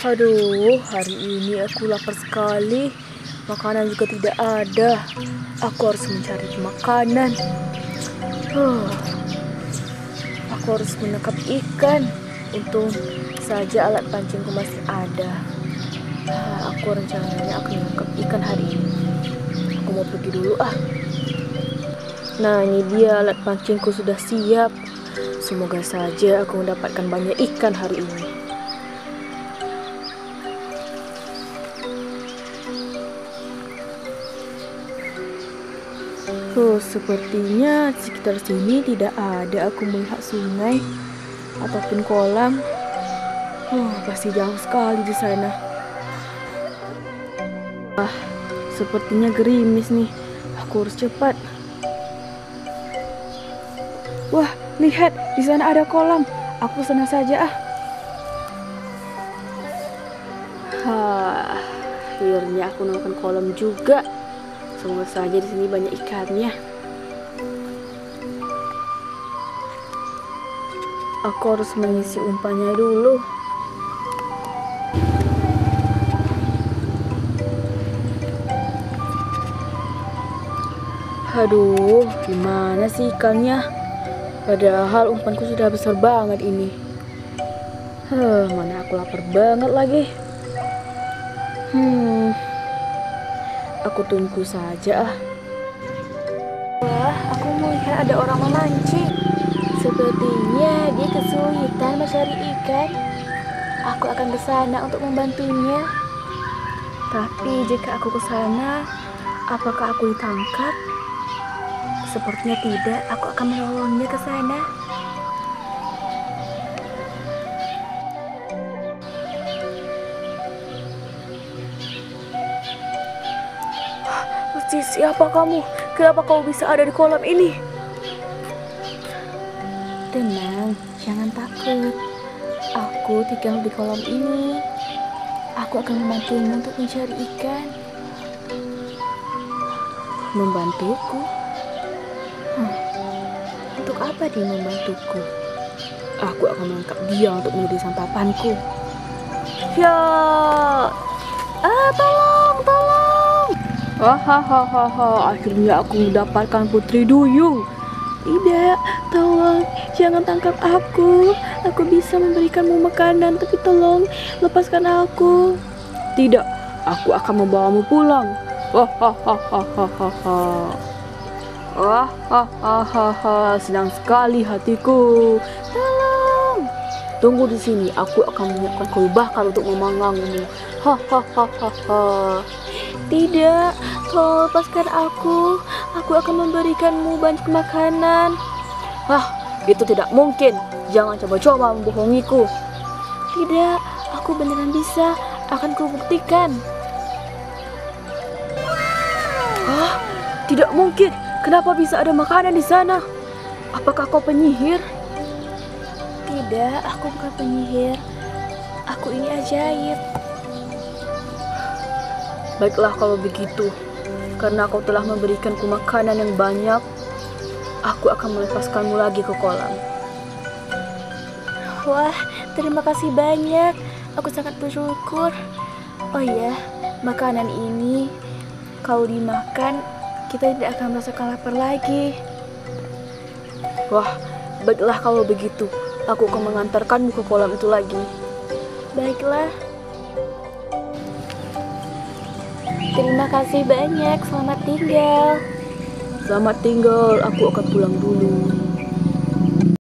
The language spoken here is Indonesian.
Aduh, hari ini aku lapar sekali. Makanan juga tidak ada. Aku harus mencari makanan. Huh. Aku harus menangkap ikan. Untung saja alat pancingku masih ada. Ah, aku rencananya akan menangkap ikan hari ini. Aku mau pergi dulu ah. Nah, ini dia alat pancingku sudah siap. Semoga saja aku mendapatkan banyak ikan hari ini. Oh, sepertinya di sekitar sini tidak ada aku melihat sungai ataupun kolam. Oh, pasti jauh sekali di sana. Ah, sepertinya gerimis nih. Aku harus cepat. Wah, lihat di sana ada kolam. Aku senang saja ah. Hah, akhirnya aku nonton kolam juga. Semoga saja di sini banyak ikannya. Aku harus mengisi umpannya dulu. Aduh, gimana sih ikannya? Padahal umpanku sudah besar banget ini. Huh, mana aku lapar banget lagi. Hmm, aku tunggu saja ah. Wah, aku melihat ada orang memancing. Sepertinya dia kesulitan mencari ikan. Aku akan ke sana untuk membantunya. Tapi jika aku ke sana, apakah aku ditangkap? Sepertinya tidak, aku akan menolongnya ke sana. Siapa kamu? Kenapa kau bisa ada di kolam ini? Tenang, jangan takut. Aku tinggal di kolam ini. Aku akan membantumu untuk mencari ikan. Membantuku? Hmm, Untuk apa dia membantuku? Aku akan menangkap dia untuk menjadi santapanku. Ya, ah tolong, tolong! Hahaha, akhirnya aku mendapatkan Putri Duyung. Tidak, tolong, jangan tangkap aku. Aku bisa memberikanmu makanan, tapi tolong lepaskan aku. Tidak, aku akan membawamu pulang. Hahaha. Hahaha, senang sekali hatiku. Tolong. Tunggu di sini, aku akan menyiapkan kayu bakar untuk memangangmu. Hahaha. Tidak, tolong lepaskan aku. Aku akan memberikanmu banyak makanan. Wah, itu tidak mungkin. Jangan coba-coba membohongiku. Tidak, aku beneran bisa. Akan kubuktikan. Hah? Tidak mungkin. Kenapa bisa ada makanan di sana? Apakah kau penyihir? Tidak, aku bukan penyihir. Aku ini ajaib. Baiklah kalau begitu. Karena kau telah memberikanku makanan yang banyak, aku akan melepaskanmu lagi ke kolam. Wah, terima kasih banyak. Aku sangat bersyukur. Oh iya, makanan ini kalau dimakan, kita tidak akan merasakan lapar lagi. Wah, baiklah kalau begitu. Aku akan mengantarkanmu ke kolam itu lagi. Baiklah. Terima kasih banyak. Selamat tinggal. Selamat tinggal. Aku akan pulang dulu.